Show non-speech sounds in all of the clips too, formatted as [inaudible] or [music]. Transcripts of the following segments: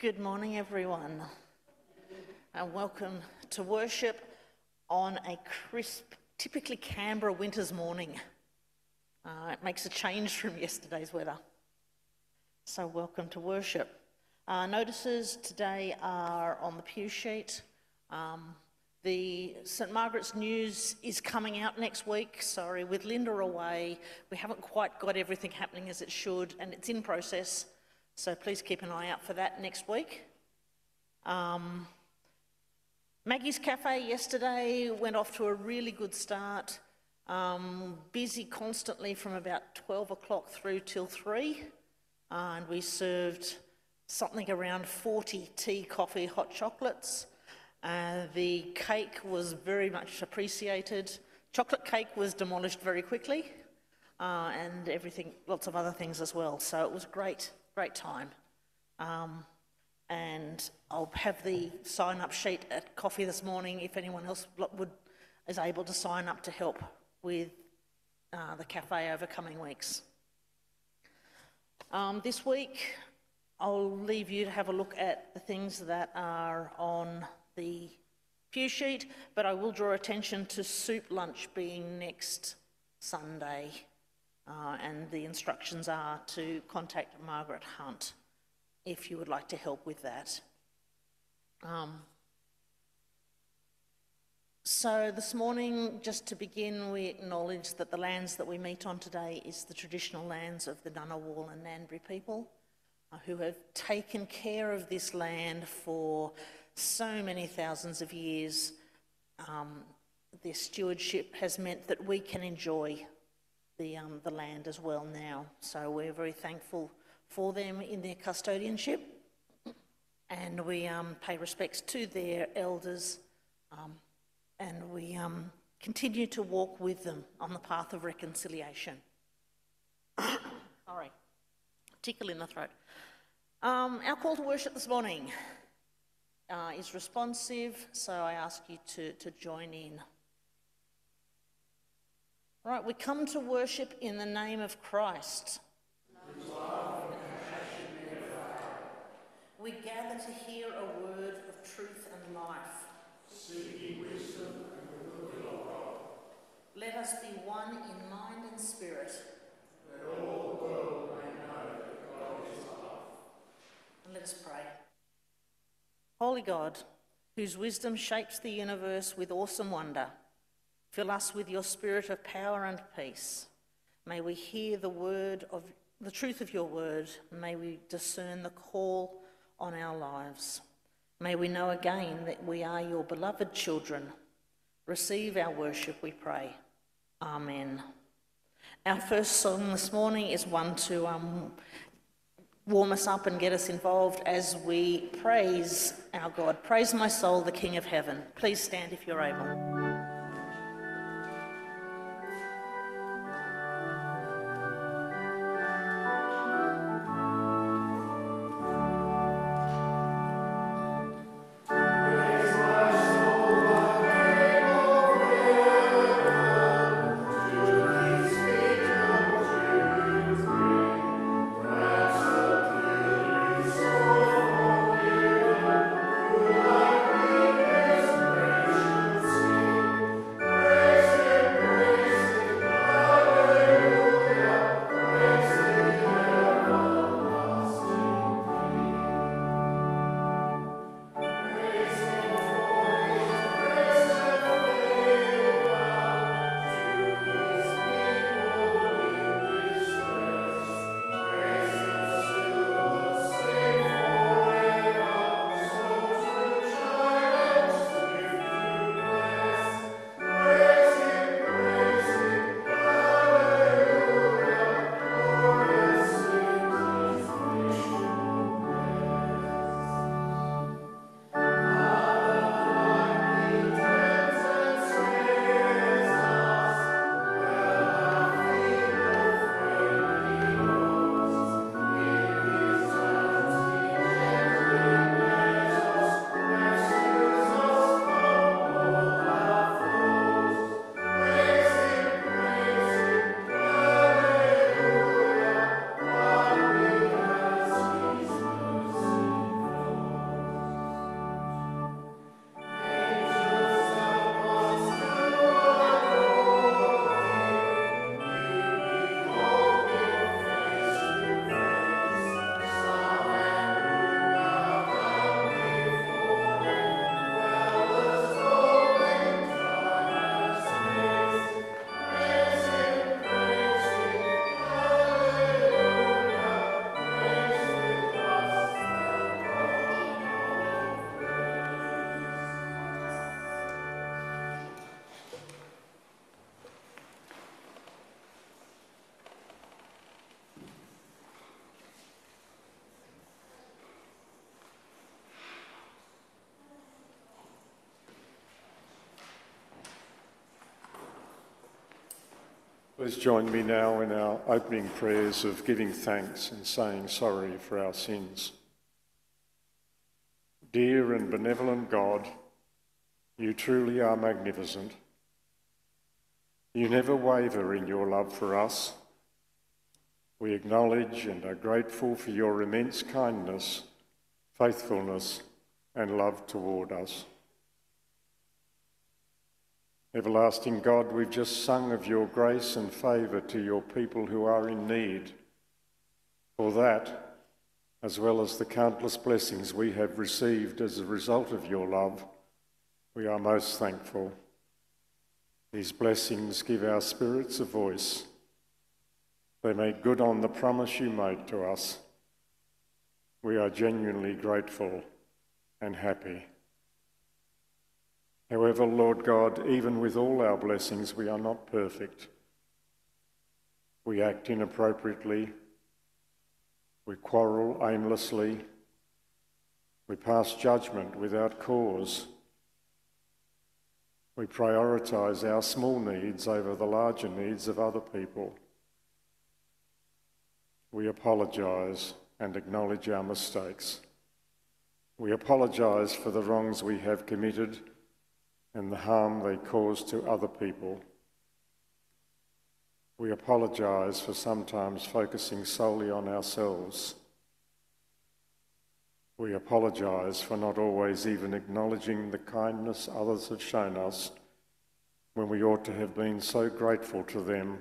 Good morning, everyone, and welcome to worship on a crisp, typically Canberra winter's morning. Uh, it makes a change from yesterday's weather. So, welcome to worship. Uh, notices today are on the pew sheet. Um, the St Margaret's News is coming out next week. Sorry, with Linda away, we haven't quite got everything happening as it should, and it's in process. So please keep an eye out for that next week. Um, Maggie's Cafe yesterday went off to a really good start. Um, busy constantly from about 12 o'clock through till 3. Uh, and we served something around 40 tea, coffee, hot chocolates. Uh, the cake was very much appreciated. Chocolate cake was demolished very quickly, uh, and everything, lots of other things as well. So it was great great time. Um, and I'll have the sign up sheet at coffee this morning if anyone else would, is able to sign up to help with uh, the cafe over coming weeks. Um, this week, I'll leave you to have a look at the things that are on the pew sheet, but I will draw attention to soup lunch being next Sunday. Uh, and the instructions are to contact Margaret Hunt if you would like to help with that. Um, so this morning, just to begin, we acknowledge that the lands that we meet on today is the traditional lands of the Ngunnawal and Ngambri people, uh, who have taken care of this land for so many thousands of years. Um, their stewardship has meant that we can enjoy the, um, the land as well now. So we're very thankful for them in their custodianship and we um, pay respects to their elders um, and we um, continue to walk with them on the path of reconciliation. [coughs] Sorry, tickle in the throat. Um, our call to worship this morning uh, is responsive, so I ask you to, to join in. Right, we come to worship in the name of Christ. We gather to hear a word of truth and life. Seeking wisdom and the will of God. Let us be one in mind and spirit. That all the world may know that God is love. And let us pray. Holy God, whose wisdom shapes the universe with awesome wonder, Fill us with your spirit of power and peace. May we hear the word of the truth of your word. May we discern the call on our lives. May we know again that we are your beloved children. Receive our worship, we pray. Amen. Our first song this morning is one to um, warm us up and get us involved as we praise our God. Praise my soul, the King of heaven. Please stand if you're able. Please join me now in our opening prayers of giving thanks and saying sorry for our sins. Dear and benevolent God, you truly are magnificent. You never waver in your love for us. We acknowledge and are grateful for your immense kindness, faithfulness, and love toward us. Everlasting God, we've just sung of your grace and favour to your people who are in need. For that, as well as the countless blessings we have received as a result of your love, we are most thankful. These blessings give our spirits a voice. They make good on the promise you made to us. We are genuinely grateful and happy. However, Lord God, even with all our blessings, we are not perfect. We act inappropriately. We quarrel aimlessly. We pass judgment without cause. We prioritise our small needs over the larger needs of other people. We apologise and acknowledge our mistakes. We apologise for the wrongs we have committed and the harm they cause to other people. We apologise for sometimes focusing solely on ourselves. We apologise for not always even acknowledging the kindness others have shown us when we ought to have been so grateful to them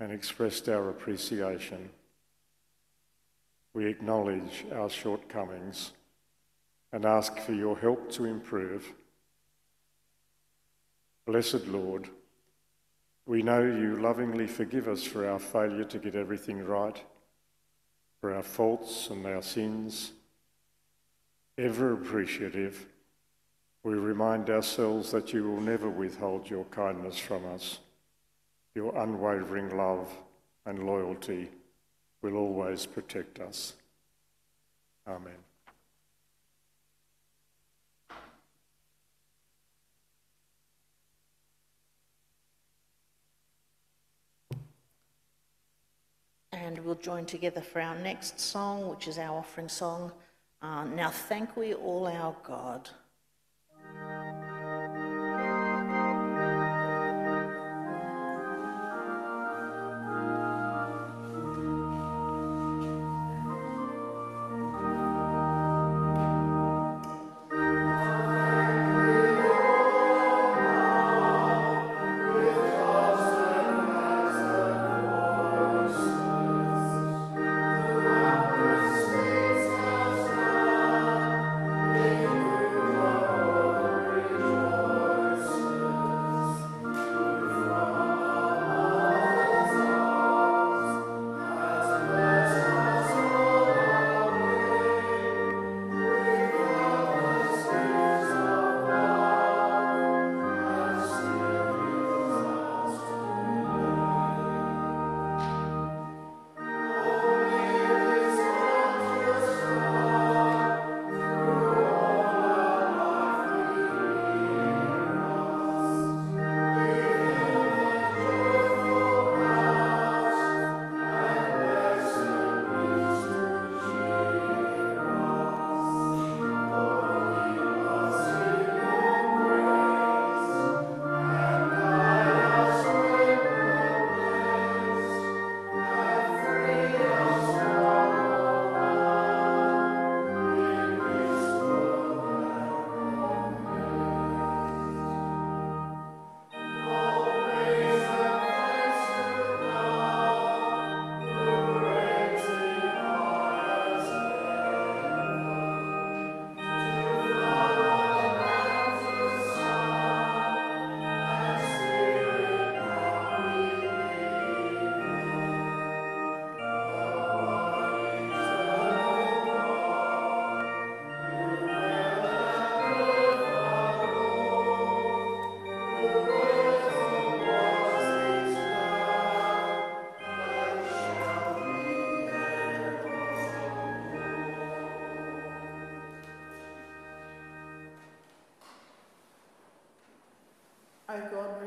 and expressed our appreciation. We acknowledge our shortcomings and ask for your help to improve. Blessed Lord, we know you lovingly forgive us for our failure to get everything right, for our faults and our sins. Ever appreciative, we remind ourselves that you will never withhold your kindness from us. Your unwavering love and loyalty will always protect us. Amen. And we'll join together for our next song, which is our offering song. Uh, now thank we all our God.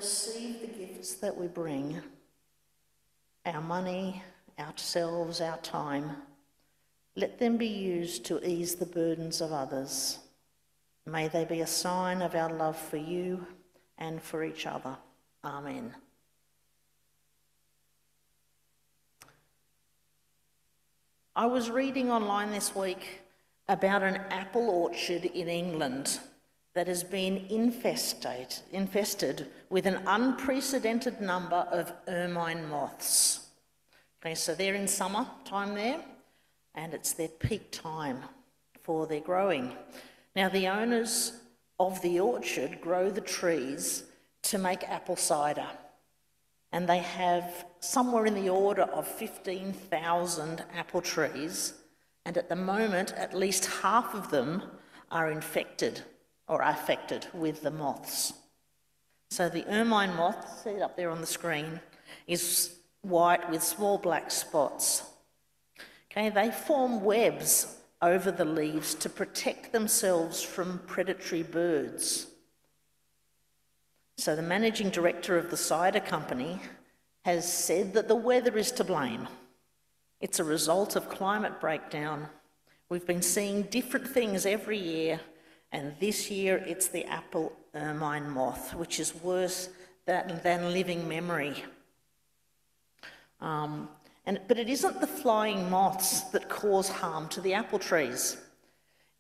Receive the gifts that we bring our money, ourselves, our time. Let them be used to ease the burdens of others. May they be a sign of our love for you and for each other. Amen. I was reading online this week about an apple orchard in England that has been infested, with an unprecedented number of ermine moths. Okay, so they're in summer time there, and it's their peak time for their growing. Now, the owners of the orchard grow the trees to make apple cider, and they have somewhere in the order of 15,000 apple trees, and at the moment, at least half of them are infected or affected with the moths. So the ermine moth, see it up there on the screen, is white with small black spots. Okay, they form webs over the leaves to protect themselves from predatory birds. So the managing director of the cider company has said that the weather is to blame. It's a result of climate breakdown. We've been seeing different things every year and this year it's the apple ermine moth, which is worse than, than living memory. Um, and, but it isn't the flying moths that cause harm to the apple trees.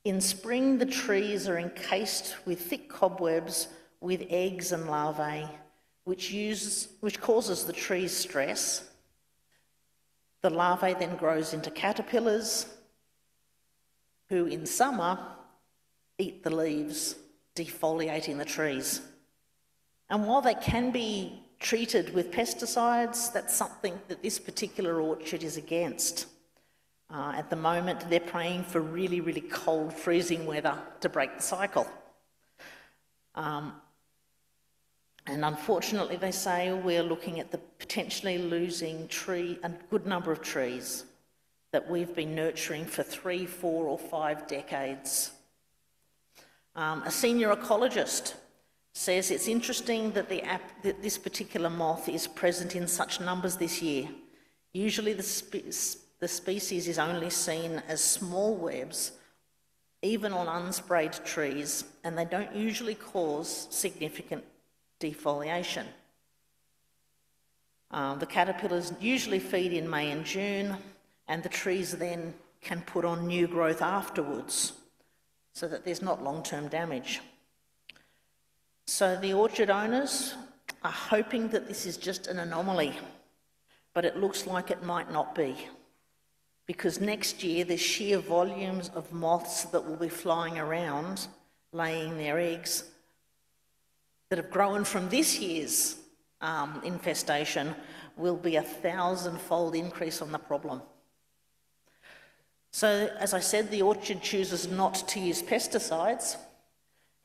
In spring, the trees are encased with thick cobwebs with eggs and larvae, which, uses, which causes the trees stress. The larvae then grows into caterpillars, who in summer eat the leaves, defoliating the trees. And while they can be treated with pesticides, that's something that this particular orchard is against. Uh, at the moment, they're praying for really, really cold, freezing weather to break the cycle. Um, and unfortunately, they say we're looking at the potentially losing tree, a good number of trees that we've been nurturing for three, four, or five decades. Um, a senior ecologist says it's interesting that, that, this particular moth is present in such numbers this year. Usually the, spe the species is only seen as small webs, even on unsprayed trees, and they don't usually cause significant defoliation. Um, the caterpillars usually feed in May and June, and the trees then can put on new growth afterwards so that there's not long term damage. So the orchard owners are hoping that this is just an anomaly, but it looks like it might not be. Because next year, the sheer volumes of moths that will be flying around, laying their eggs, that have grown from this year's um, infestation, will be a thousand-fold increase on the problem. So, as I said, the orchard chooses not to use pesticides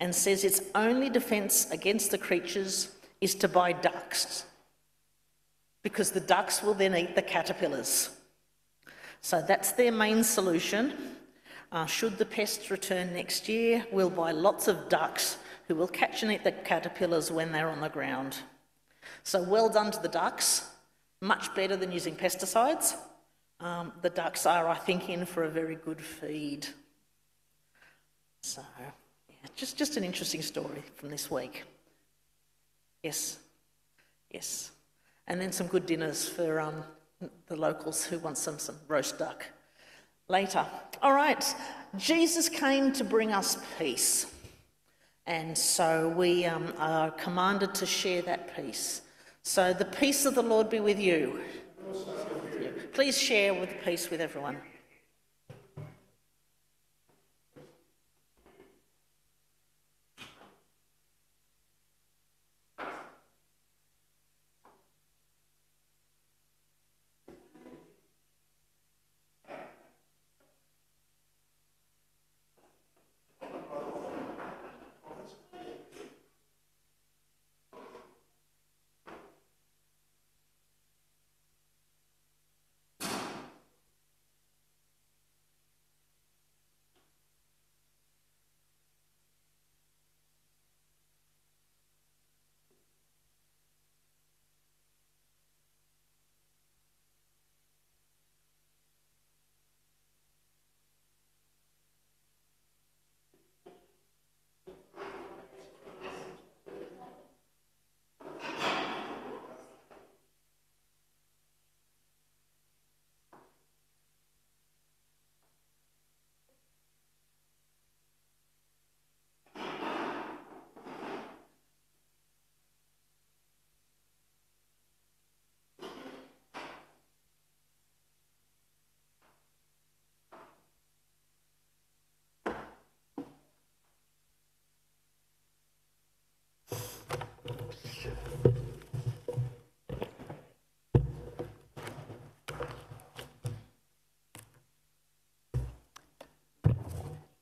and says its only defence against the creatures is to buy ducks because the ducks will then eat the caterpillars. So that's their main solution. Uh, should the pests return next year, we'll buy lots of ducks who will catch and eat the caterpillars when they're on the ground. So well done to the ducks, much better than using pesticides. Um, the ducks are, I think, in for a very good feed. So, yeah, just, just an interesting story from this week. Yes, yes. And then some good dinners for um, the locals who want some, some roast duck later. All right, Jesus came to bring us peace. And so we um, are commanded to share that peace. So the peace of the Lord be with you. Please share with peace with everyone.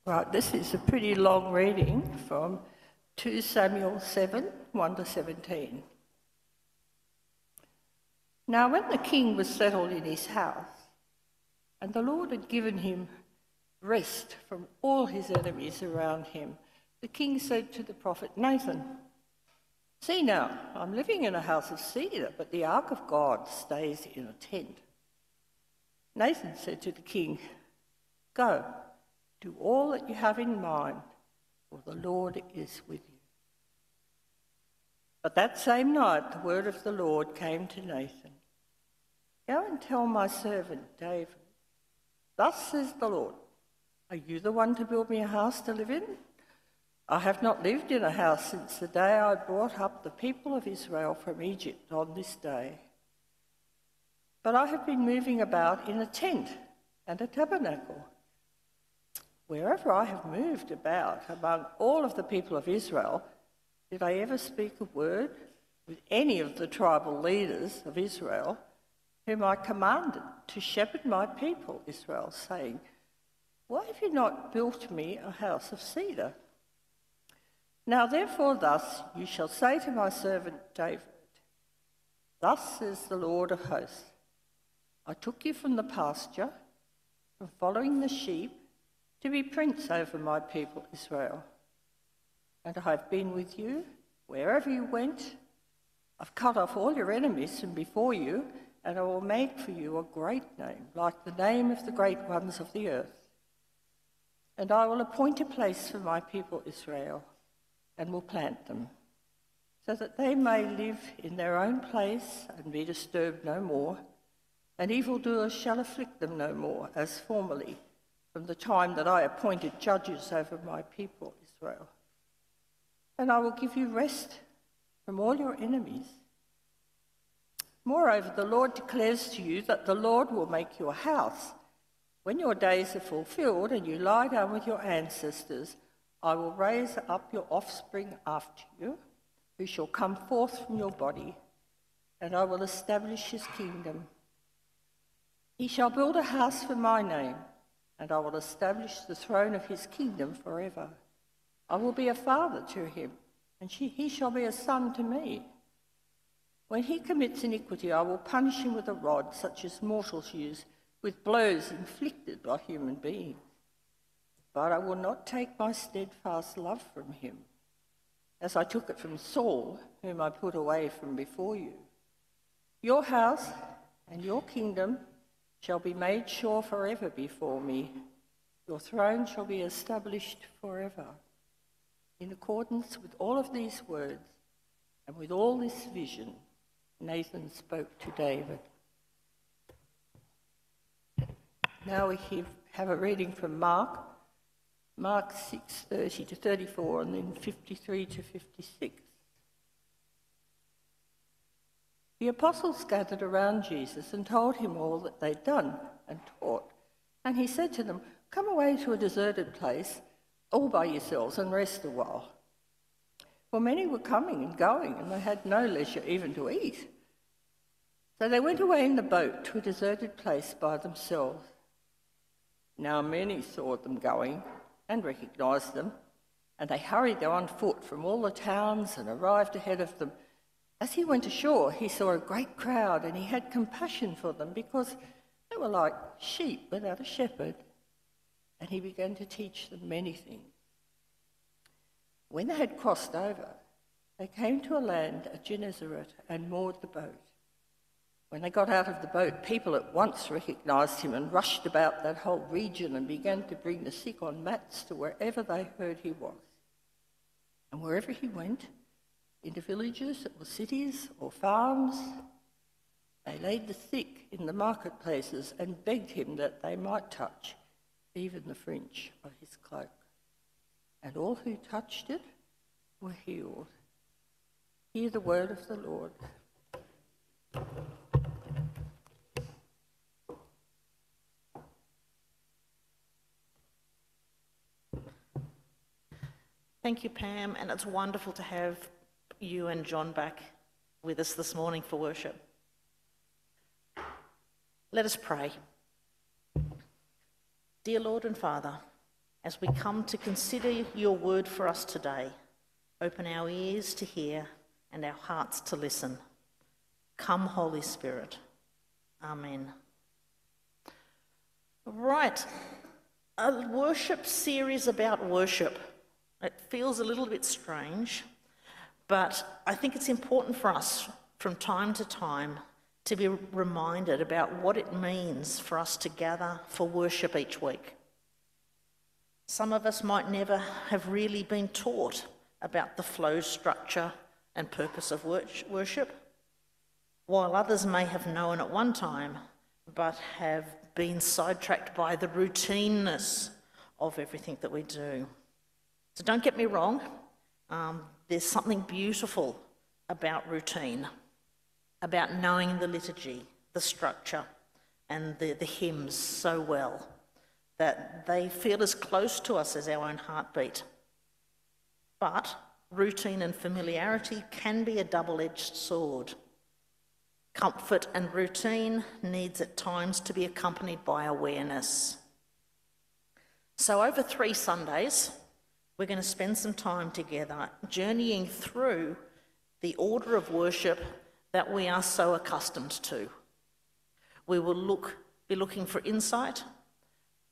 Right, this is a pretty long reading from 2 Samuel 7 1 to 17. Now, when the king was settled in his house, and the Lord had given him rest from all his enemies around him, the king said to the prophet Nathan, See now, I'm living in a house of cedar, but the ark of God stays in a tent. Nathan said to the king, Go, do all that you have in mind, for the Lord is with you. But that same night, the word of the Lord came to Nathan Go and tell my servant David, Thus says the Lord, Are you the one to build me a house to live in? I have not lived in a house since the day I brought up the people of Israel from Egypt on this day. But I have been moving about in a tent and a tabernacle. Wherever I have moved about among all of the people of Israel, did I ever speak a word with any of the tribal leaders of Israel, whom I commanded to shepherd my people, Israel, saying, Why have you not built me a house of cedar? Now, therefore, thus you shall say to my servant David, Thus says the Lord of hosts I took you from the pasture, from following the sheep, to be prince over my people Israel. And I have been with you wherever you went. I've cut off all your enemies from before you, and I will make for you a great name, like the name of the great ones of the earth. And I will appoint a place for my people Israel, and will plant them, so that they may live in their own place and be disturbed no more and evildoers shall afflict them no more, as formerly, from the time that I appointed judges over my people Israel. And I will give you rest from all your enemies. Moreover, the Lord declares to you that the Lord will make your house. When your days are fulfilled and you lie down with your ancestors, I will raise up your offspring after you, who shall come forth from your body, and I will establish his kingdom. He shall build a house for my name, and I will establish the throne of his kingdom forever. I will be a father to him, and she, he shall be a son to me. When he commits iniquity, I will punish him with a rod, such as mortals use, with blows inflicted by human beings. But I will not take my steadfast love from him, as I took it from Saul, whom I put away from before you. Your house and your kingdom shall be made sure forever before me. Your throne shall be established forever. In accordance with all of these words and with all this vision, Nathan spoke to David. Now we have a reading from Mark, Mark 6:30 to 34 and then 53 to 56. The apostles gathered around Jesus and told him all that they'd done and taught. And he said to them, Come away to a deserted place all by yourselves and rest a while. For many were coming and going, and they had no leisure even to eat. So they went away in the boat to a deserted place by themselves. Now many saw them going and recognised them, and they hurried there on foot from all the towns and arrived ahead of them as he went ashore, he saw a great crowd and he had compassion for them because they were like sheep without a shepherd. And he began to teach them many things. When they had crossed over, they came to a land at Gennesaret and moored the boat. When they got out of the boat, people at once recognised him and rushed about that whole region and began to bring the sick on mats to wherever they heard he was. And wherever he went, into villages or cities or farms. They laid the sick in the marketplaces and begged him that they might touch even the fringe of his cloak. And all who touched it were healed. Hear the word of the Lord. Thank you, Pam, and it's wonderful to have you and John back with us this morning for worship. Let us pray. Dear Lord and Father, as we come to consider your word for us today. Open our ears to hear and our hearts to listen. Come, Holy Spirit. Amen. Right, a worship series about worship. It feels a little bit strange, but I think it's important for us from time to time to be reminded about what it means for us to gather for worship each week. Some of us might never have really been taught about the flow structure and purpose of worship, while others may have known at one time but have been sidetracked by the routineness of everything that we do. So don't get me wrong, um, there's something beautiful about routine, about knowing the liturgy, the structure, and the, the hymns so well that they feel as close to us as our own heartbeat. But routine and familiarity can be a double edged sword. Comfort and routine needs at times to be accompanied by awareness. So, over three Sundays, we're going to spend some time together journeying through the order of worship that we are so accustomed to. We will look, be looking for insight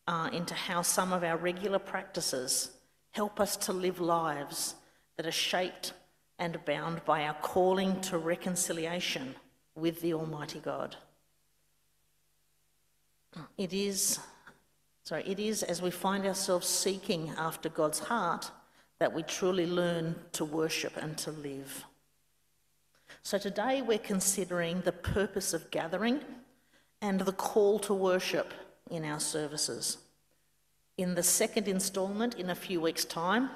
uh, into how some of our regular practices help us to live lives that are shaped and bound by our calling to reconciliation with the Almighty God. It is, sorry, it is as we find ourselves seeking after God's heart that we truly learn to worship and to live. So today we're considering the purpose of gathering and the call to worship in our services. In the second instalment, in a few weeks' time,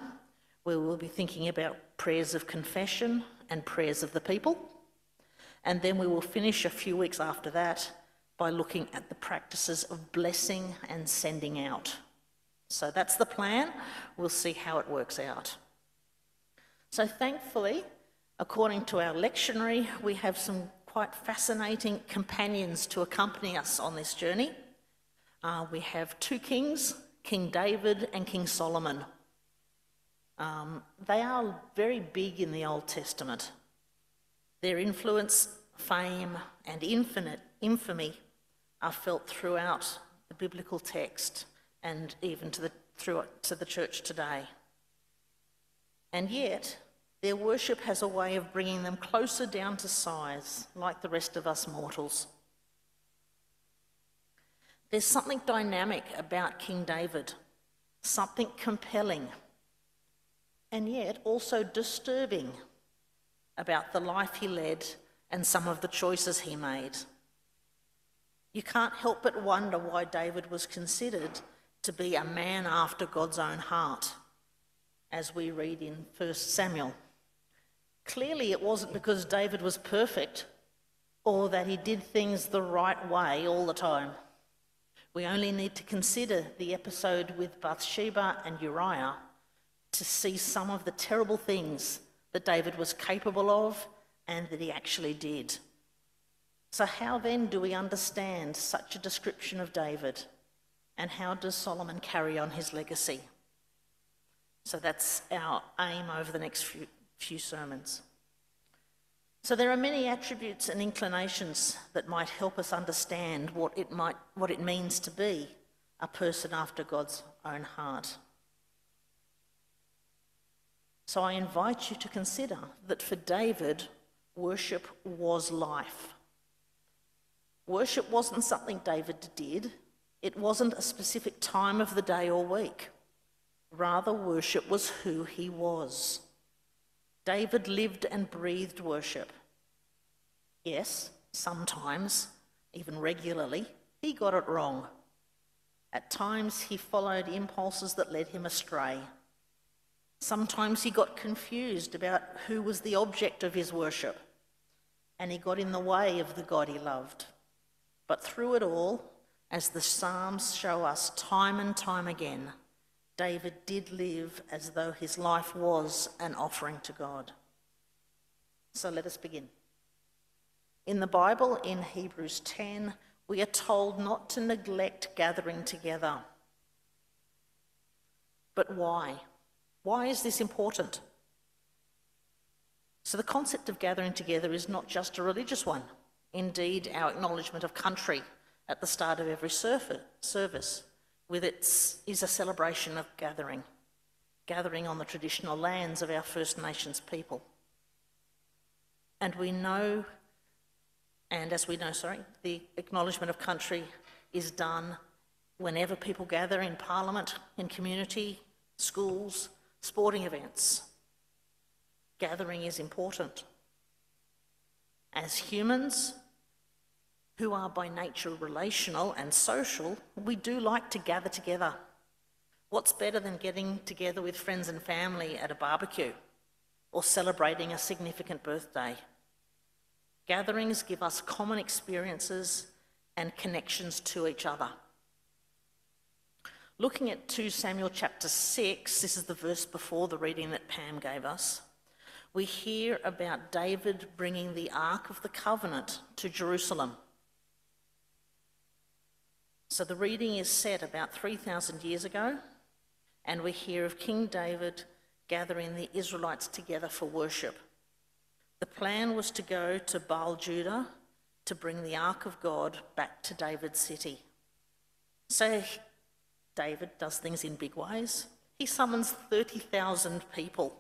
we will be thinking about prayers of confession and prayers of the people. And then we will finish a few weeks after that by looking at the practices of blessing and sending out. So that's the plan. We'll see how it works out. So, thankfully, according to our lectionary, we have some quite fascinating companions to accompany us on this journey. Uh, we have two kings, King David and King Solomon. Um, they are very big in the Old Testament. Their influence, fame, and infinite infamy are felt throughout the biblical text and even to the, through, to the church today. And yet, their worship has a way of bringing them closer down to size, like the rest of us mortals. There's something dynamic about King David, something compelling, and yet also disturbing about the life he led and some of the choices he made. You can't help but wonder why David was considered to be a man after God's own heart, as we read in 1 Samuel. Clearly, it wasn't because David was perfect or that he did things the right way all the time. We only need to consider the episode with Bathsheba and Uriah to see some of the terrible things that David was capable of and that he actually did. So, how then do we understand such a description of David? And how does Solomon carry on his legacy? So, that's our aim over the next few, few sermons. So there are many attributes and inclinations that might help us understand what it, might, what it means to be a person after God's own heart. So I invite you to consider that for David, worship was life. Worship wasn't something David did, it wasn't a specific time of the day or week. Rather, worship was who he was. David lived and breathed worship. Yes, sometimes, even regularly, he got it wrong. At times, he followed impulses that led him astray. Sometimes he got confused about who was the object of his worship, and he got in the way of the God he loved. But through it all, as the Psalms show us time and time again, David did live as though his life was an offering to God. So let us begin. In the Bible, in Hebrews 10, we are told not to neglect gathering together. But why? Why is this important? So, the concept of gathering together is not just a religious one. Indeed, our acknowledgement of country at the start of every service with its, is a celebration of gathering, gathering on the traditional lands of our First Nations people. And we know, and as we know, sorry, the acknowledgement of country is done whenever people gather in Parliament, in community, schools, sporting events. Gathering is important. As humans, who are by nature relational and social, we do like to gather together. What's better than getting together with friends and family at a barbecue or celebrating a significant birthday? Gatherings give us common experiences and connections to each other. Looking at 2 Samuel chapter 6, this is the verse before the reading that Pam gave us, we hear about David bringing the Ark of the Covenant to Jerusalem. So the reading is set about 3,000 years ago, and we hear of King David gathering the Israelites together for worship. The plan was to go to Baal Judah to bring the Ark of God back to David's city. So David does things in big ways. He summons 30,000 people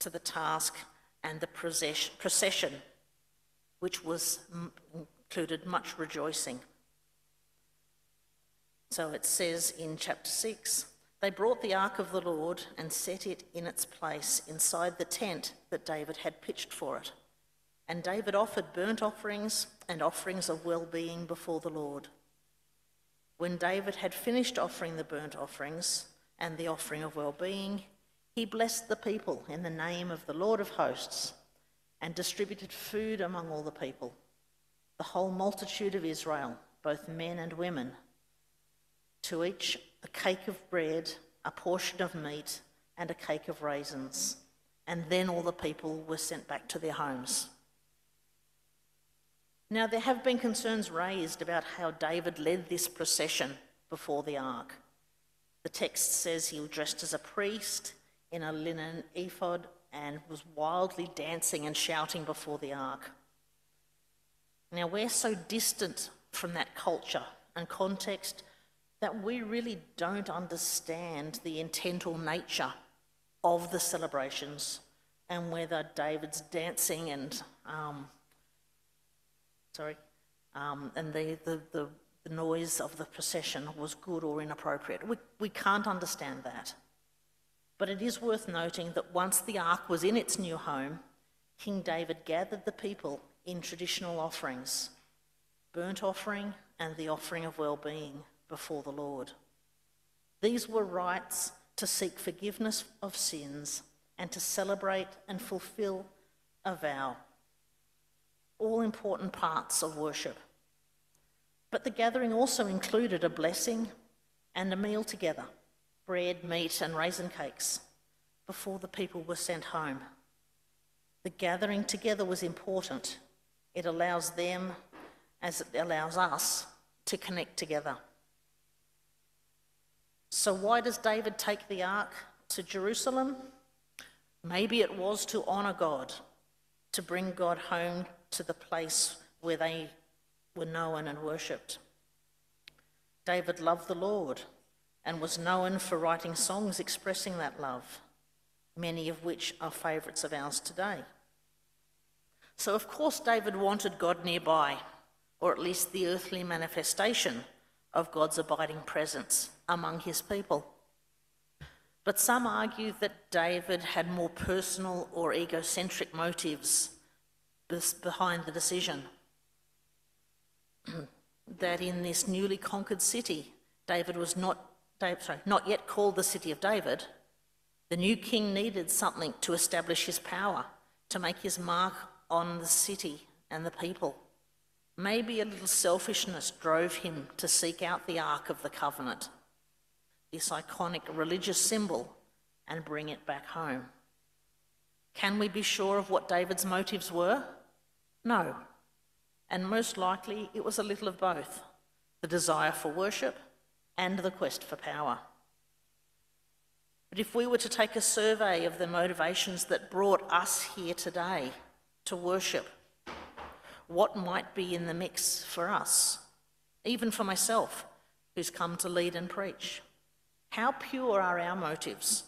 to the task and the procession, which was included much rejoicing. So it says in chapter 6 they brought the ark of the Lord and set it in its place inside the tent that David had pitched for it. And David offered burnt offerings and offerings of well being before the Lord. When David had finished offering the burnt offerings and the offering of well being, he blessed the people in the name of the Lord of hosts and distributed food among all the people, the whole multitude of Israel, both men and women to each a cake of bread, a portion of meat, and a cake of raisins. And then all the people were sent back to their homes. Now, there have been concerns raised about how David led this procession before the ark. The text says he was dressed as a priest in a linen ephod and was wildly dancing and shouting before the ark. Now, we're so distant from that culture and context that we really don't understand the intent or nature of the celebrations and whether David's dancing and um, sorry um, and the, the, the, the noise of the procession was good or inappropriate. We, we can't understand that. But it is worth noting that once the ark was in its new home, King David gathered the people in traditional offerings burnt offering and the offering of well being before the Lord. These were rites to seek forgiveness of sins and to celebrate and fulfill a vow. All important parts of worship. But the gathering also included a blessing and a meal together bread, meat, and raisin cakes before the people were sent home. The gathering together was important. It allows them, as it allows us, to connect together. So, why does David take the ark to Jerusalem? Maybe it was to honour God, to bring God home to the place where they were known and worshipped. David loved the Lord and was known for writing songs expressing that love, many of which are favourites of ours today. So, of course, David wanted God nearby, or at least the earthly manifestation of God's abiding presence among his people. But some argue that David had more personal or egocentric motives behind the decision. [clears throat] that in this newly conquered city, David was not, sorry, not yet called the city of David. The new king needed something to establish his power, to make his mark on the city and the people. Maybe a little selfishness drove him to seek out the Ark of the Covenant this iconic religious symbol and bring it back home. Can we be sure of what David's motives were? No. And most likely it was a little of both the desire for worship and the quest for power. But if we were to take a survey of the motivations that brought us here today to worship, what might be in the mix for us, even for myself, who's come to lead and preach? How pure are our motives?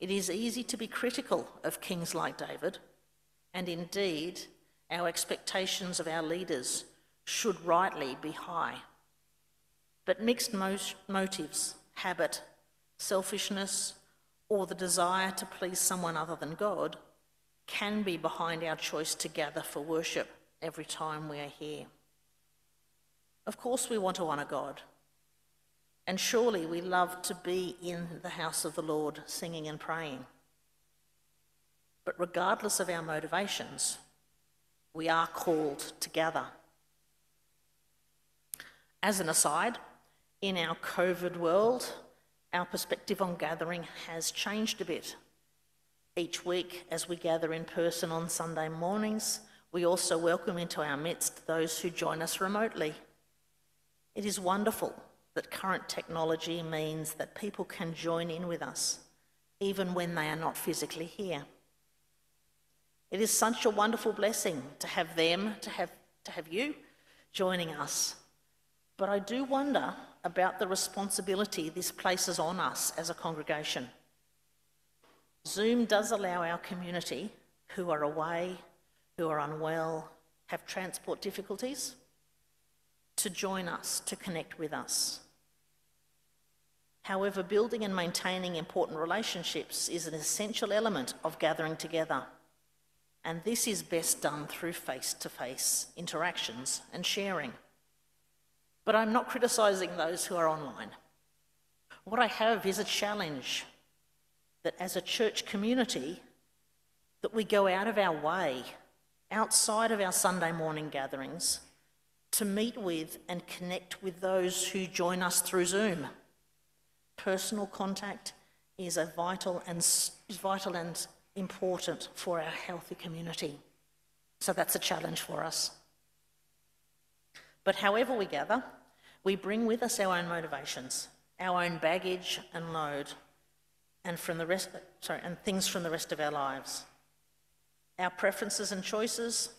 It is easy to be critical of kings like David, and indeed, our expectations of our leaders should rightly be high. But mixed mo- motives, habit, selfishness, or the desire to please someone other than God can be behind our choice to gather for worship every time we are here. Of course, we want to honour God. And surely we love to be in the house of the Lord singing and praying. But regardless of our motivations, we are called to gather. As an aside, in our COVID world, our perspective on gathering has changed a bit. Each week, as we gather in person on Sunday mornings, we also welcome into our midst those who join us remotely. It is wonderful that current technology means that people can join in with us, even when they are not physically here. It is such a wonderful blessing to have them, to have, to have you joining us. But I do wonder about the responsibility this places on us as a congregation. Zoom does allow our community who are away, who are unwell, have transport difficulties, to join us, to connect with us. However, building and maintaining important relationships is an essential element of gathering together. And this is best done through face to face interactions and sharing. But I'm not criticising those who are online. What I have is a challenge that as a church community, that we go out of our way, outside of our Sunday morning gatherings, to meet with and connect with those who join us through Zoom. Personal contact is a vital and is vital and important for our healthy community. So that's a challenge for us. But however we gather, we bring with us our own motivations, our own baggage and load, and from the rest, sorry, and things from the rest of our lives. Our preferences and choices,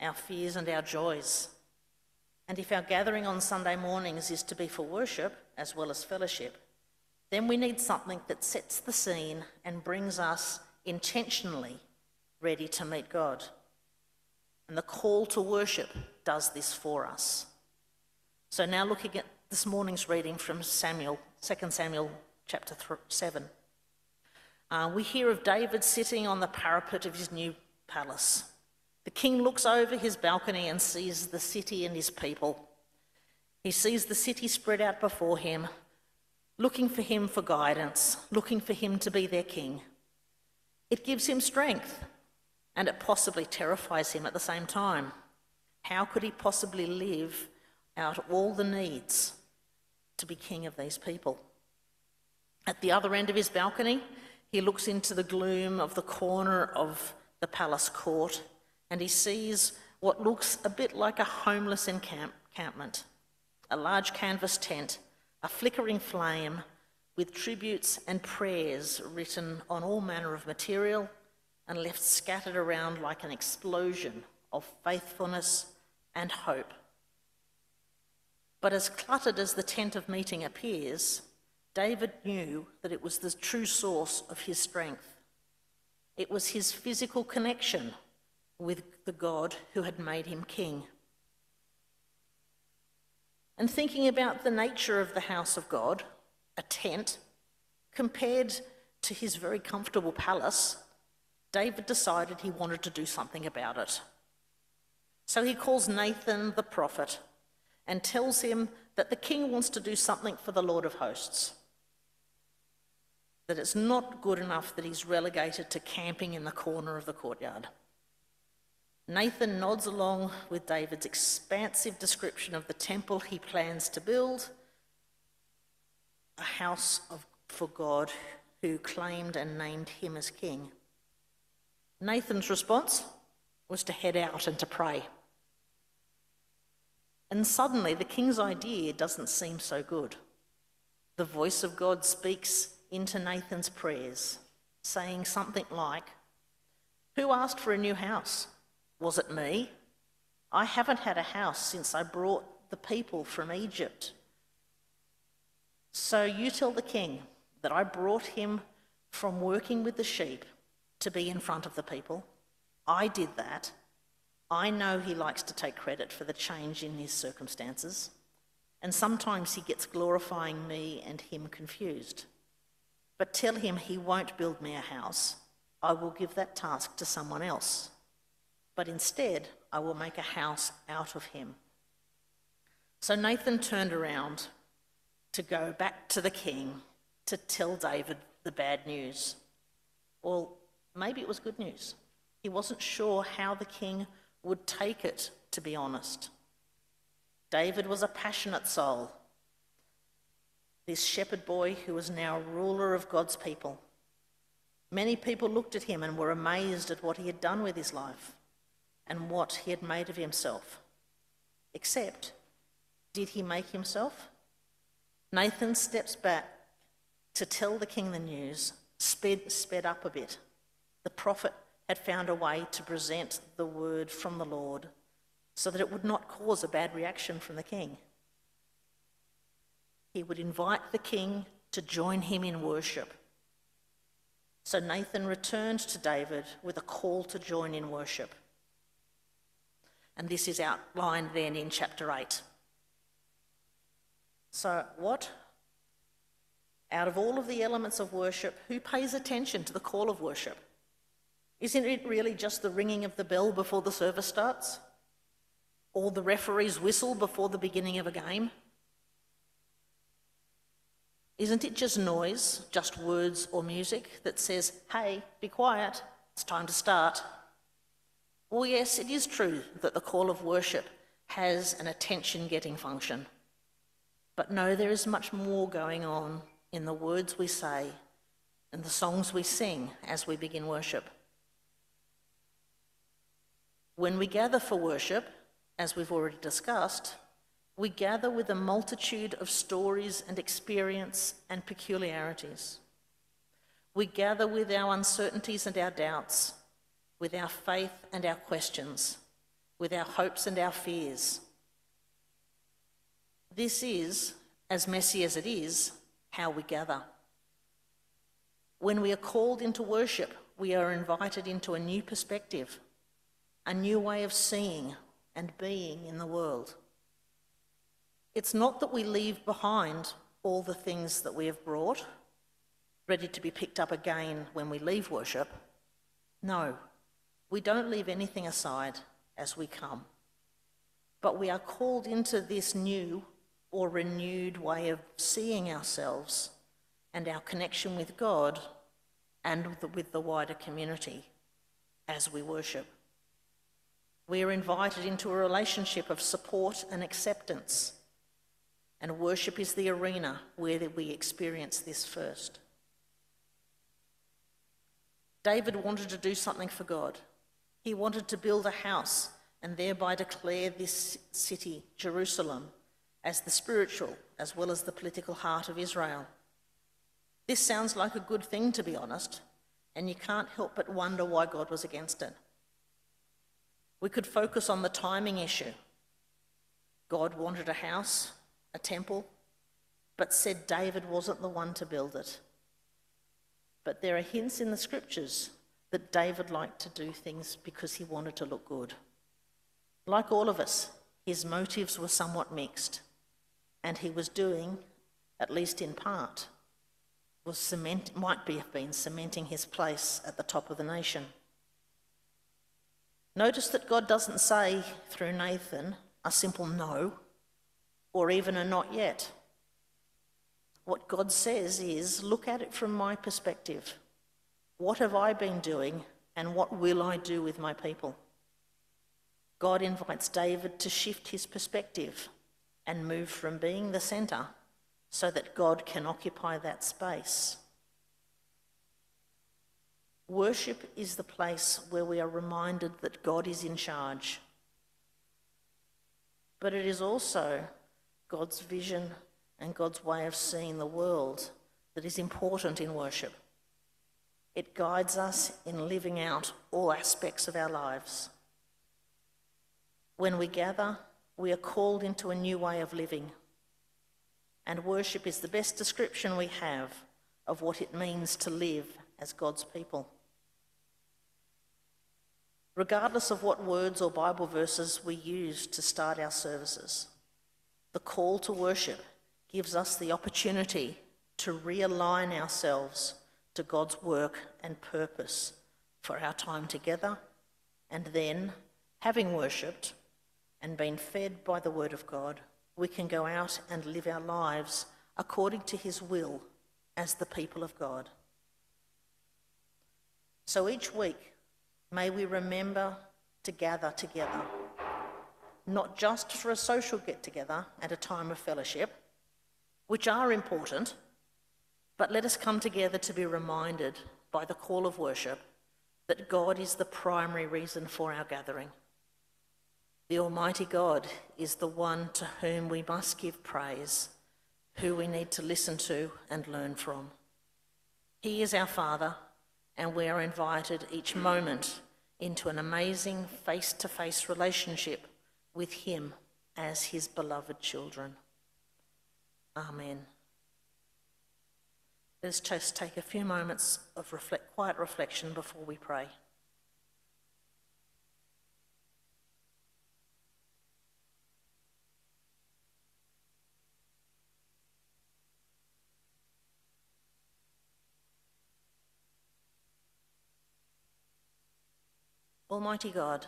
our fears and our joys. And if our gathering on Sunday mornings is to be for worship as well as fellowship, then we need something that sets the scene and brings us intentionally ready to meet God. And the call to worship does this for us. So now looking at this morning's reading from Samuel, 2 Samuel chapter 7. Uh, we hear of David sitting on the parapet of his new palace. The king looks over his balcony and sees the city and his people. He sees the city spread out before him, looking for him for guidance, looking for him to be their king. It gives him strength, and it possibly terrifies him at the same time. How could he possibly live out all the needs to be king of these people. At the other end of his balcony, he looks into the gloom of the corner of the palace court and he sees what looks a bit like a homeless encampment a large canvas tent, a flickering flame with tributes and prayers written on all manner of material and left scattered around like an explosion of faithfulness and hope. But as cluttered as the tent of meeting appears, David knew that it was the true source of his strength. It was his physical connection with the God who had made him king. And thinking about the nature of the house of God, a tent, compared to his very comfortable palace, David decided he wanted to do something about it. So he calls Nathan the prophet and tells him that the king wants to do something for the Lord of hosts. That it's not good enough that he's relegated to camping in the corner of the courtyard. Nathan nods along with David's expansive description of the temple he plans to build, a house of, for God who claimed and named him as king. Nathan's response was to head out and to pray. And suddenly the king's idea doesn't seem so good. The voice of God speaks into Nathan's prayers, saying something like, Who asked for a new house? Was it me? I haven't had a house since I brought the people from Egypt. So you tell the king that I brought him from working with the sheep to be in front of the people. I did that. I know he likes to take credit for the change in his circumstances, and sometimes he gets glorifying me and him confused. But tell him he won't build me a house. I will give that task to someone else. But instead, I will make a house out of him. So Nathan turned around to go back to the king to tell David the bad news. Well, maybe it was good news. He wasn't sure how the king would take it, to be honest. David was a passionate soul. This shepherd boy who was now ruler of God's people. Many people looked at him and were amazed at what he had done with his life and what he had made of himself. Except, did he make himself? Nathan steps back to tell the king the news, sped, sped up a bit. The prophet had found a way to present the word from the Lord so that it would not cause a bad reaction from the king. He would invite the king to join him in worship. So Nathan returned to David with a call to join in worship. And this is outlined then in chapter 8. So, what? Out of all of the elements of worship, who pays attention to the call of worship? Isn't it really just the ringing of the bell before the service starts? Or the referee's whistle before the beginning of a game? Isn't it just noise, just words or music that says, hey, be quiet, it's time to start? Well, yes, it is true that the call of worship has an attention getting function. But no, there is much more going on in the words we say and the songs we sing as we begin worship. When we gather for worship, as we've already discussed, we gather with a multitude of stories and experience and peculiarities. We gather with our uncertainties and our doubts, with our faith and our questions, with our hopes and our fears. This is, as messy as it is, how we gather. When we are called into worship, we are invited into a new perspective, a new way of seeing and being in the world. It's not that we leave behind all the things that we have brought, ready to be picked up again when we leave worship. No, we don't leave anything aside as we come. But we are called into this new or renewed way of seeing ourselves and our connection with God and with the wider community as we worship. We are invited into a relationship of support and acceptance, and worship is the arena where we experience this first. David wanted to do something for God. He wanted to build a house and thereby declare this city, Jerusalem, as the spiritual as well as the political heart of Israel. This sounds like a good thing, to be honest, and you can't help but wonder why God was against it. We could focus on the timing issue. God wanted a house, a temple, but said David wasn't the one to build it. But there are hints in the scriptures that David liked to do things because he wanted to look good. Like all of us, his motives were somewhat mixed and he was doing, at least in part, was cement, might be have been cementing his place at the top of the nation. Notice that God doesn't say through Nathan a simple no or even a not yet. What God says is look at it from my perspective. What have I been doing and what will I do with my people? God invites David to shift his perspective and move from being the centre so that God can occupy that space. Worship is the place where we are reminded that God is in charge. But it is also God's vision and God's way of seeing the world that is important in worship. It guides us in living out all aspects of our lives. When we gather, we are called into a new way of living. And worship is the best description we have of what it means to live as God's people. Regardless of what words or Bible verses we use to start our services, the call to worship gives us the opportunity to realign ourselves to God's work and purpose for our time together, and then, having worshipped and been fed by the Word of God, we can go out and live our lives according to His will as the people of God. So each week, may we remember to gather together, not just for a social get together and a time of fellowship, which are important, but let us come together to be reminded by the call of worship that God is the primary reason for our gathering. The Almighty God is the one to whom we must give praise, who we need to listen to and learn from. He is our Father, and we are invited each moment into an amazing face to face relationship with Him as His beloved children. Amen. Let's just take a few moments of reflect, quiet reflection before we pray. Almighty God,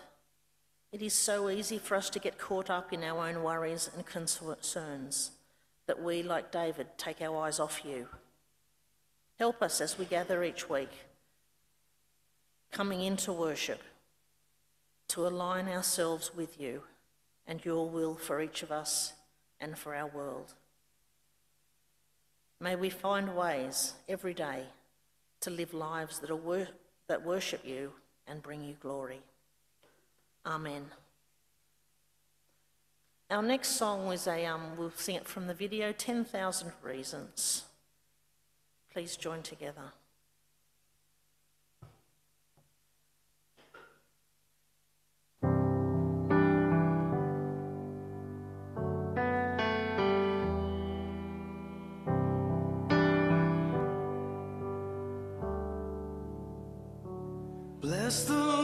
it is so easy for us to get caught up in our own worries and concerns that we, like David, take our eyes off you. Help us as we gather each week, coming into worship, to align ourselves with you and your will for each of us and for our world. May we find ways every day to live lives that, wor- that worship you and bring you glory. Amen. Our next song was a, um, we'll sing it from the video, 10,000 Reasons. Please join together. Bless the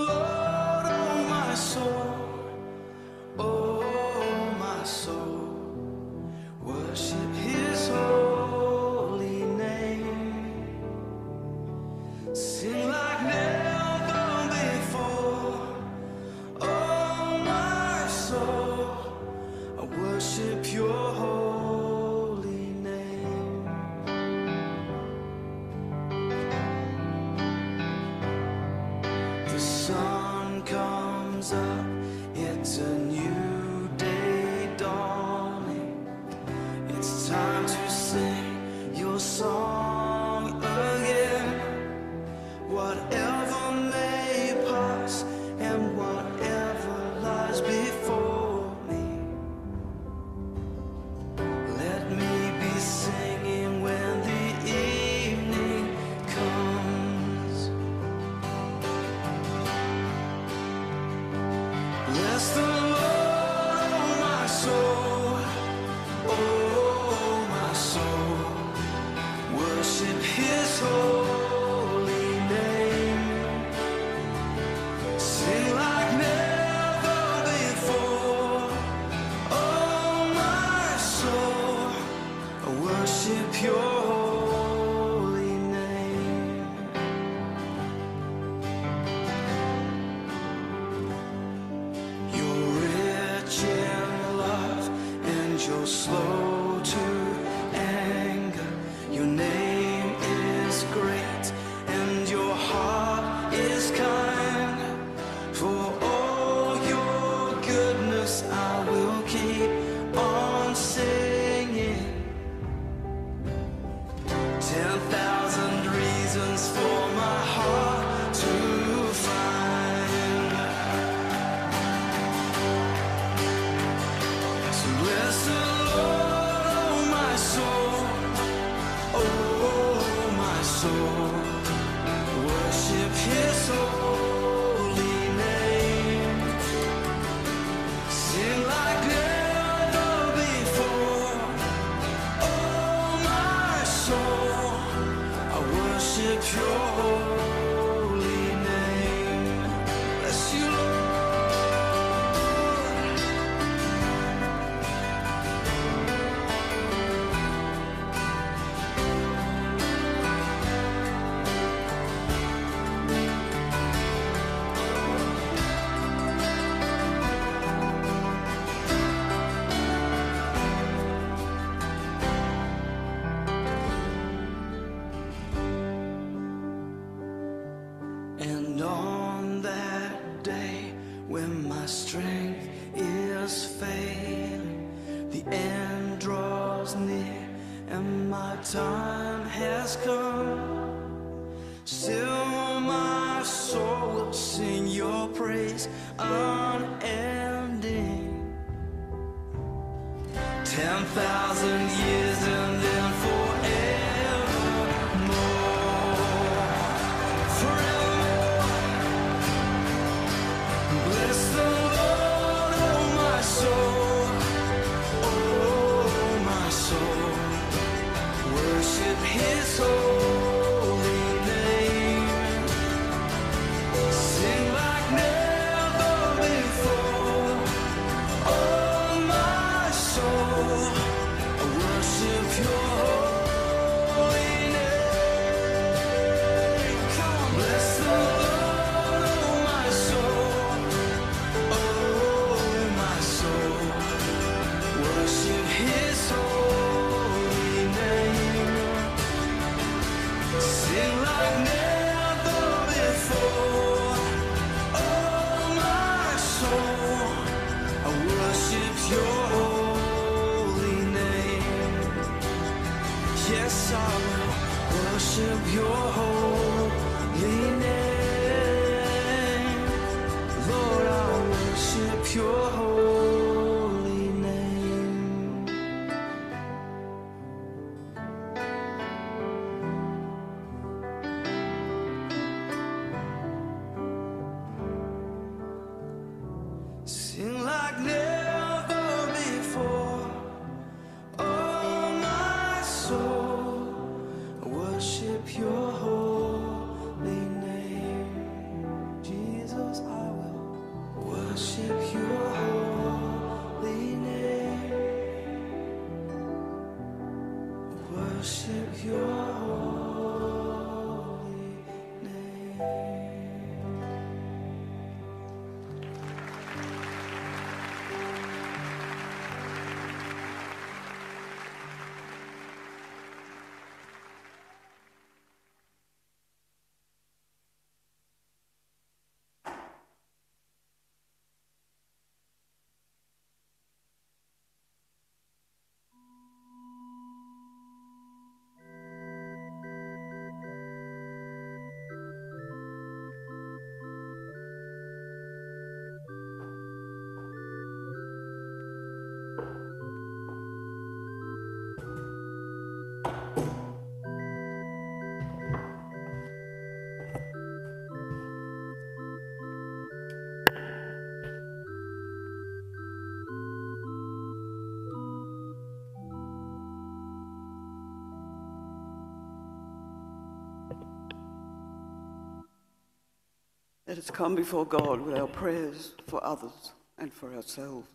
Come before God with our prayers for others and for ourselves.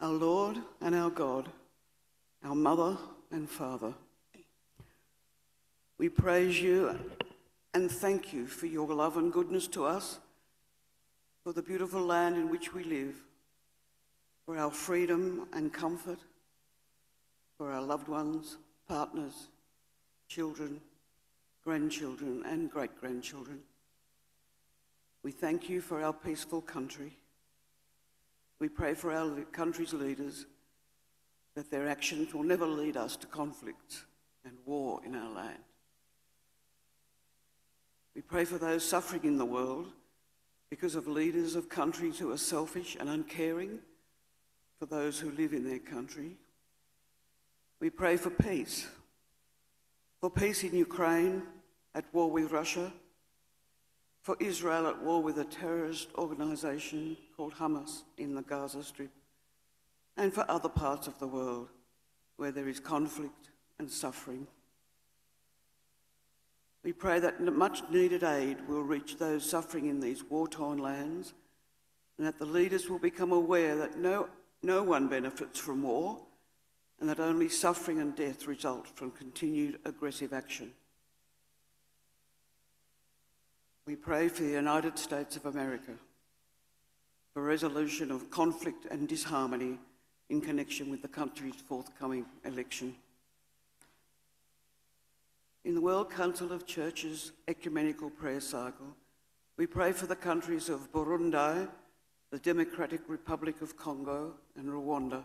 Our Lord and our God, our Mother and Father, we praise you and thank you for your love and goodness to us, for the beautiful land in which we live, for our freedom and comfort, for our loved ones, partners, children, grandchildren, and great grandchildren. We thank you for our peaceful country. We pray for our country's leaders that their actions will never lead us to conflict and war in our land. We pray for those suffering in the world because of leaders of countries who are selfish and uncaring for those who live in their country. We pray for peace for peace in Ukraine at war with Russia, for Israel at war with a terrorist organization called Hamas in the Gaza Strip, and for other parts of the world where there is conflict and suffering. We pray that much needed aid will reach those suffering in these war torn lands and that the leaders will become aware that no, no one benefits from war and that only suffering and death result from continued aggressive action. We pray for the United States of America for resolution of conflict and disharmony in connection with the country's forthcoming election. In the World Council of Churches Ecumenical Prayer Cycle, we pray for the countries of Burundi, the Democratic Republic of Congo, and Rwanda.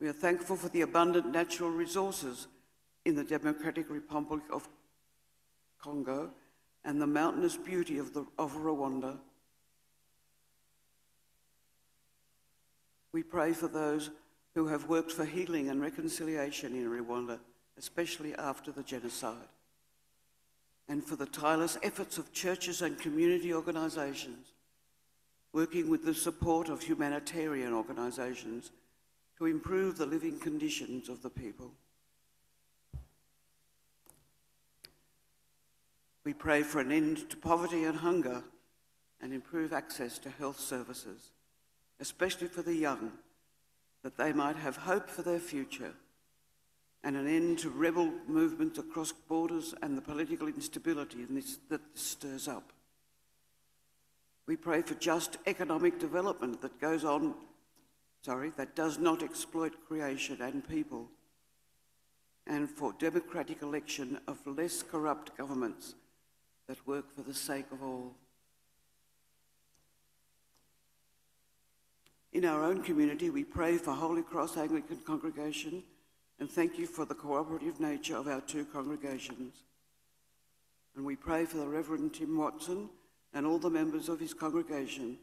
We are thankful for the abundant natural resources in the Democratic Republic of Congo and the mountainous beauty of, the, of Rwanda. We pray for those who have worked for healing and reconciliation in Rwanda, especially after the genocide, and for the tireless efforts of churches and community organisations working with the support of humanitarian organisations to improve the living conditions of the people. We pray for an end to poverty and hunger and improve access to health services, especially for the young, that they might have hope for their future, and an end to rebel movements across borders and the political instability this, that this stirs up. We pray for just economic development that goes on, sorry, that does not exploit creation and people, and for democratic election of less corrupt governments that work for the sake of all. In our own community, we pray for Holy Cross Anglican Congregation and thank you for the cooperative nature of our two congregations. And we pray for the Reverend Tim Watson and all the members of his congregation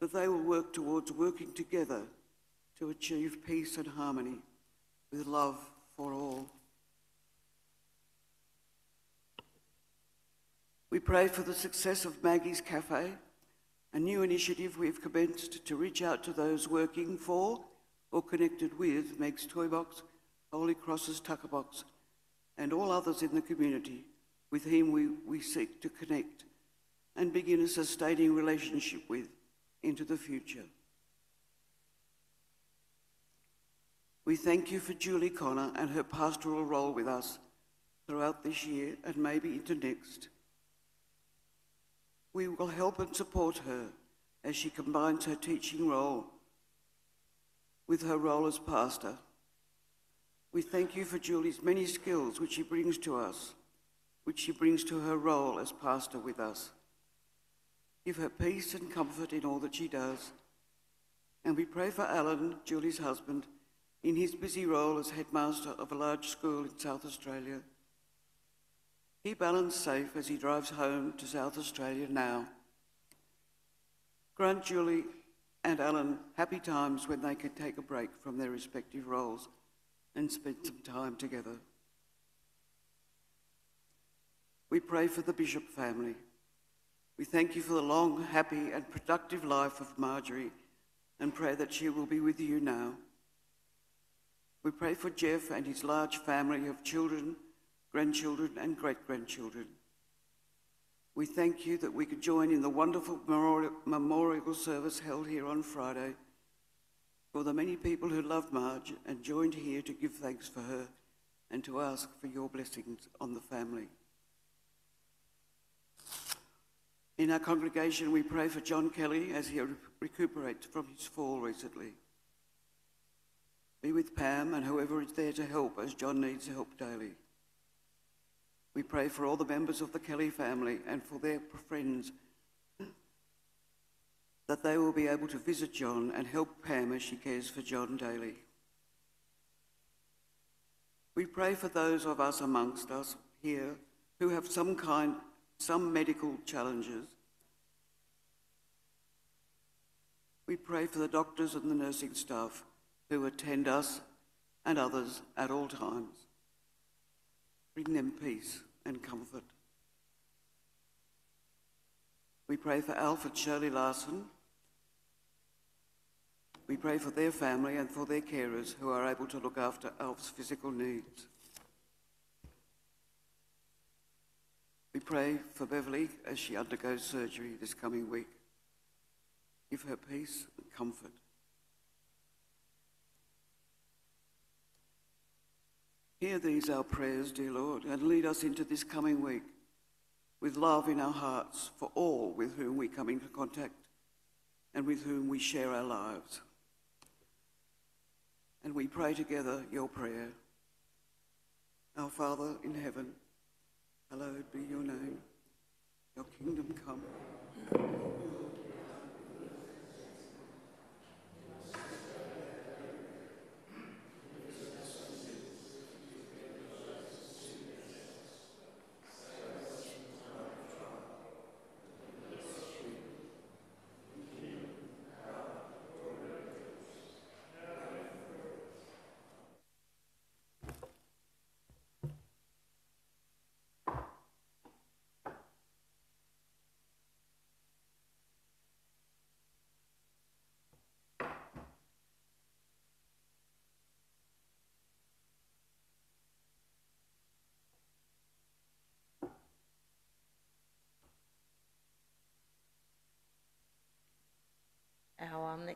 that they will work towards working together to achieve peace and harmony with love for all. We pray for the success of Maggie's Cafe, a new initiative we've commenced to reach out to those working for or connected with Meg's Toy Box, Holy Cross's Tucker Box, and all others in the community with whom we, we seek to connect and begin a sustaining relationship with into the future. We thank you for Julie Connor and her pastoral role with us throughout this year and maybe into next. We will help and support her as she combines her teaching role with her role as pastor. We thank you for Julie's many skills which she brings to us, which she brings to her role as pastor with us. Give her peace and comfort in all that she does. And we pray for Alan, Julie's husband, in his busy role as headmaster of a large school in South Australia. Keep Alan safe as he drives home to South Australia now. Grant Julie and Alan happy times when they can take a break from their respective roles and spend some time together. We pray for the Bishop family. We thank you for the long, happy, and productive life of Marjorie and pray that she will be with you now. We pray for Jeff and his large family of children grandchildren, and great grandchildren. We thank you that we could join in the wonderful memorial service held here on Friday for the many people who love Marge and joined here to give thanks for her and to ask for your blessings on the family. In our congregation, we pray for John Kelly as he recuperates from his fall recently. Be with Pam and whoever is there to help as John needs help daily. We pray for all the members of the Kelly family and for their friends that they will be able to visit John and help Pam as she cares for John daily. We pray for those of us amongst us here who have some kind, some medical challenges. We pray for the doctors and the nursing staff who attend us and others at all times. Bring them peace and comfort. We pray for Alfred Shirley Larson. We pray for their family and for their carers who are able to look after Alf's physical needs. We pray for Beverly as she undergoes surgery this coming week. Give her peace and comfort. Hear these our prayers, dear Lord, and lead us into this coming week with love in our hearts for all with whom we come into contact and with whom we share our lives. And we pray together your prayer. Our Father in heaven, hallowed be your name. Your kingdom come.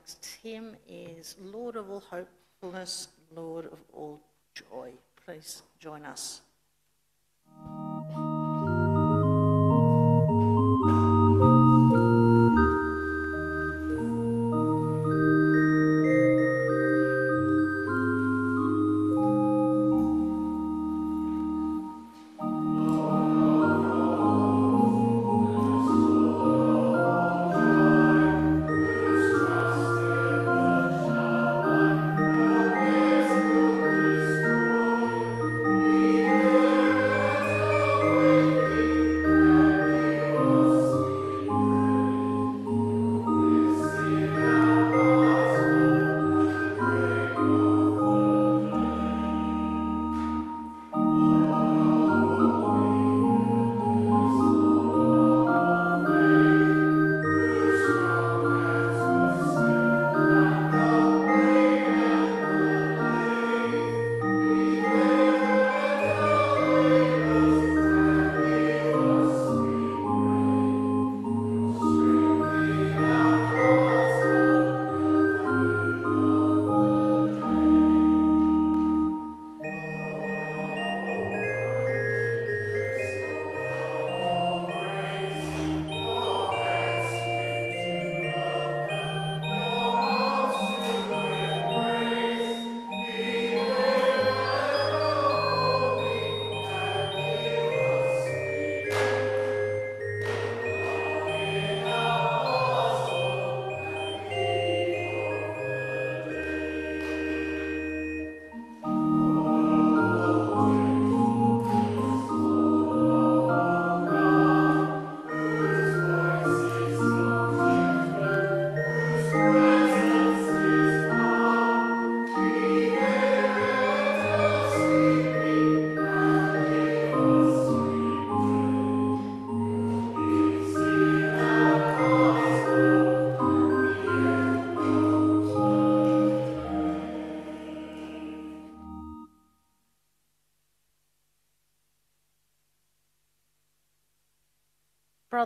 Next hymn is Lord of all hopefulness, Lord of all joy. Please join us.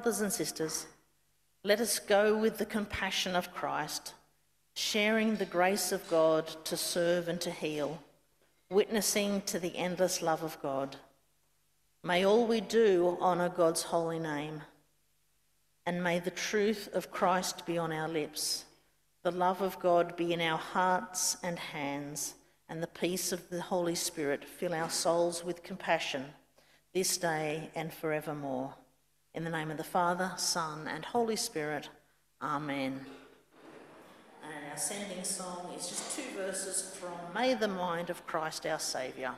Brothers and sisters, let us go with the compassion of Christ, sharing the grace of God to serve and to heal, witnessing to the endless love of God. May all we do honour God's holy name, and may the truth of Christ be on our lips, the love of God be in our hearts and hands, and the peace of the Holy Spirit fill our souls with compassion this day and forevermore. In the name of the Father, Son, and Holy Spirit, Amen. And our sending song is just two verses from May the Mind of Christ our Saviour.